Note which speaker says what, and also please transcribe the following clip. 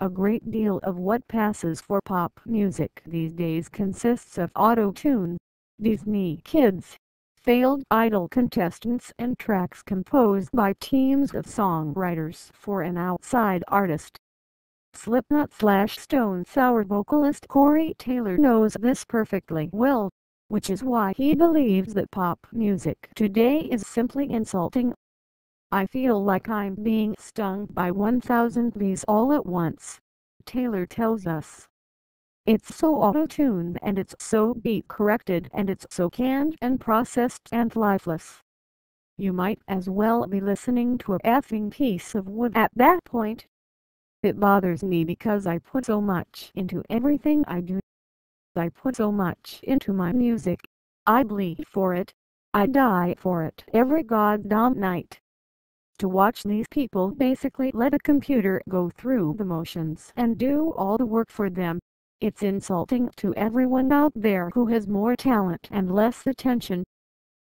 Speaker 1: A great deal of what passes for pop music these days consists of auto-tune. Disney Kids Failed Idol contestants and tracks composed by teams of songwriters for an outside artist. Slipknot slash Stone Sour vocalist Corey Taylor knows this perfectly well, which is why he believes that pop music today is simply insulting. I feel like I'm being stung by 1000 bees all at once, Taylor tells us. It's so auto-tuned and it's so beat corrected and it's so canned and processed and lifeless. You might as well be listening to a effing piece of wood at that point. It bothers me because I put so much into everything I do. I put so much into my music. I bleed for it. I die for it every goddamn night. To watch these people basically let a computer go through the motions and do all the work for them it's insulting to everyone out there who has more talent and less attention.